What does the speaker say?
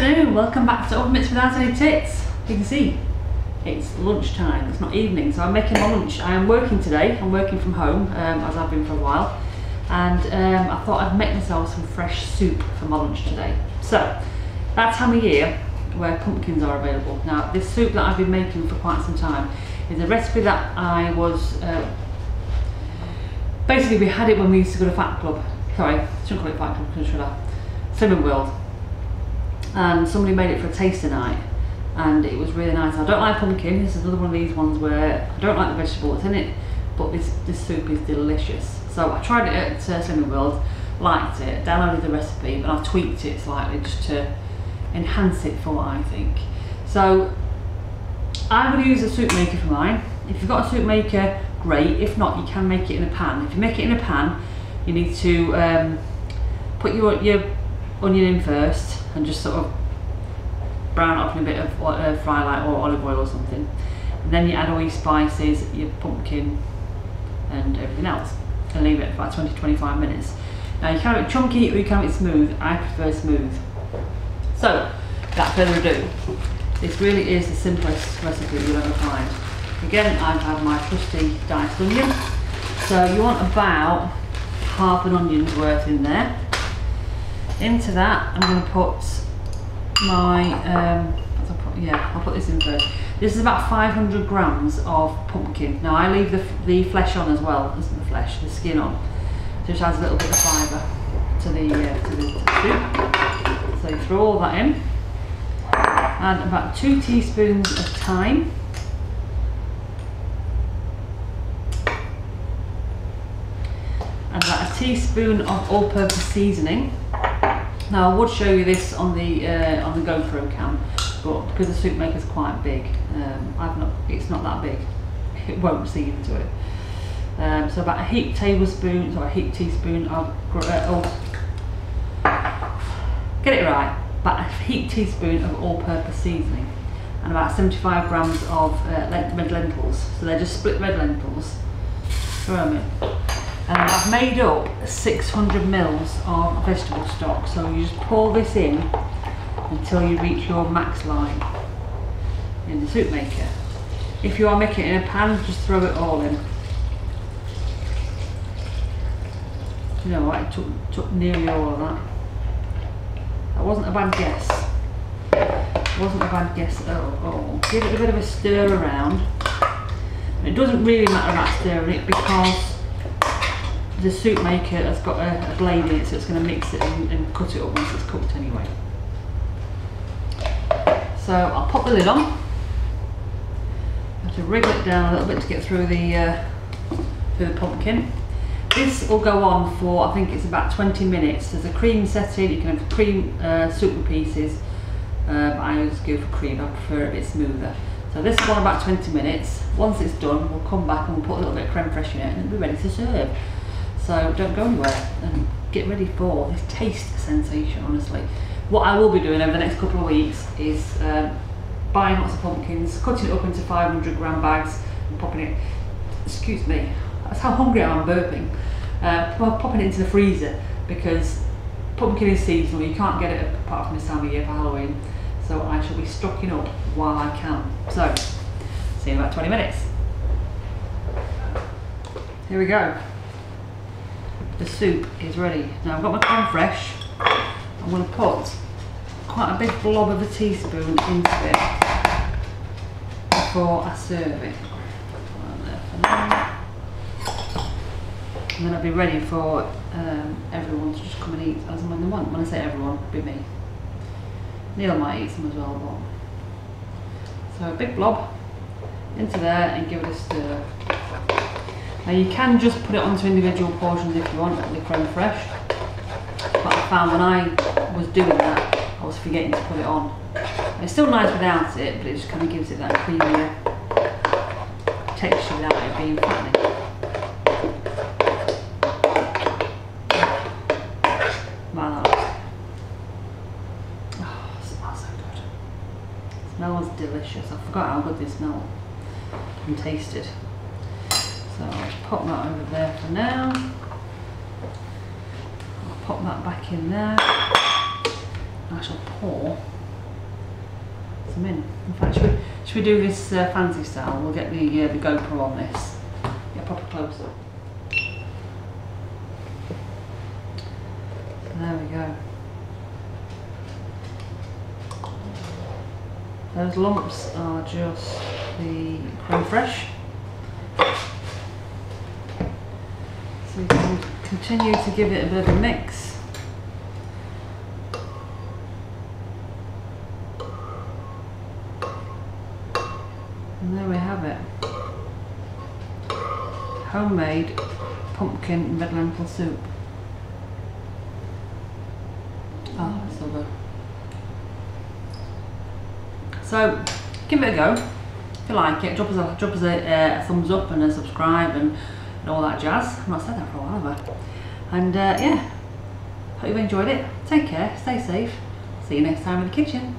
afternoon, welcome back to Oven Mitts Without Any Tits. You can see it's lunchtime, it's not evening, so I'm making my lunch. I am working today, I'm working from home, um, as I've been for a while, and um, I thought I'd make myself some fresh soup for my lunch today. So, that time of year where pumpkins are available. Now, this soup that I've been making for quite some time is a recipe that I was, uh, basically we had it when we used to go to Fat Club, sorry, shouldn't call it Fat Club, should I? Slimming World and somebody made it for a taster night and it was really nice. I don't like pumpkin, this is another one of these ones where I don't like the vegetable that's in it, but this, this soup is delicious. So I tried it at uh, Slimming World, liked it, downloaded the recipe, and I've tweaked it slightly just to enhance it for what I think. So I'm going to use a soup maker for mine. If you've got a soup maker, great. If not, you can make it in a pan. If you make it in a pan, you need to um, put your, your onion in first, and just sort of brown up in a bit of uh, fry light or olive oil or something. And then you add all your spices, your pumpkin and everything else and leave it for about 20-25 minutes. Now you can have it chunky or you can have it smooth. I prefer smooth. So, without further ado, this really is the simplest recipe you'll ever find. Again, I've had my trusty diced onion. So you want about half an onion's worth in there into that I'm going to put my, um, yeah, I'll put this in first. This is about 500 grams of pumpkin. Now I leave the, the flesh on as well, as the flesh, the skin on. So it adds a little bit of fibre to the, uh, to the soup. So throw all that in. Add about two teaspoons of thyme. And about a teaspoon of all-purpose seasoning. Now I would show you this on the uh, on the GoPro cam, but because the soup maker is quite big, um, I've not. It's not that big. It won't see into it. Um, so about a heaped tablespoon, or a heaped teaspoon of oh, get it right. About a heaped teaspoon of all-purpose seasoning, and about 75 grams of uh, red lentils. So they're just split red lentils. Throw them in and I've made up 600 mils of vegetable stock so you just pour this in until you reach your max line in the soup maker. If you are making it in a pan just throw it all in. You know what it took, took nearly all of that. That wasn't a bad guess. Wasn't a bad guess at all. Give it a bit of a stir around. It doesn't really matter about stirring it because the soup maker has got a, a, blade in it so it's going to mix it and, and, cut it up once it's cooked anyway. So I'll pop the lid on. I have to wriggle it down a little bit to get through the uh, through the pumpkin. This will go on for I think it's about 20 minutes. There's a cream setting, you can have cream uh, soup with pieces. Um, I always go for cream, I prefer a bit smoother. So this go on about 20 minutes. Once it's done, we'll come back and we'll put a little bit of creme fraiche in it and it'll be ready to serve. So don't go anywhere and get ready for this taste sensation, honestly. What I will be doing over the next couple of weeks is um, buying lots of pumpkins, cutting it up into 500 gram bags and popping it, excuse me, that's how hungry I am burping, uh, popping it into the freezer because pumpkin is seasonal, you can't get it apart from this time of year for Halloween. So I shall be stocking up while I can. So, see you in about 20 minutes. Here we go the soup is ready. Now I've got my fraiche. I'm going to put quite a big blob of a teaspoon into it before I serve it. And then I'll be ready for um, everyone to just come and eat as and when they want. When I say everyone, be me. Neil might eat some as well. But. So a big blob into there and give it a stir. Now you can just put it onto individual portions if you want, the creme fraiche. But I found when I was doing that, I was forgetting to put it on. It's still nice without it, but it just kind of gives it that creamier texture without it being fattening. Wow, oh, smells so good. It smells delicious. I forgot how good this smelled and tasted. So I'll pop that over there for now. I'll pop that back in there. I shall pour some in. In fact, should we, should we do this uh, fancy style? We'll get the, uh, the GoPro on this. A proper close up. There we go. Those lumps are just the creme fraiche. So you can continue to give it a bit of a mix. And there we have it. Homemade pumpkin red lentil soup. Oh, so good. So, give it a go. If you like it, drop us a, drop us a, uh, a thumbs up and a subscribe and, and all that jazz. I've not said that for a while, have I? And uh, yeah, hope you've enjoyed it. Take care, stay safe. See you next time in the kitchen.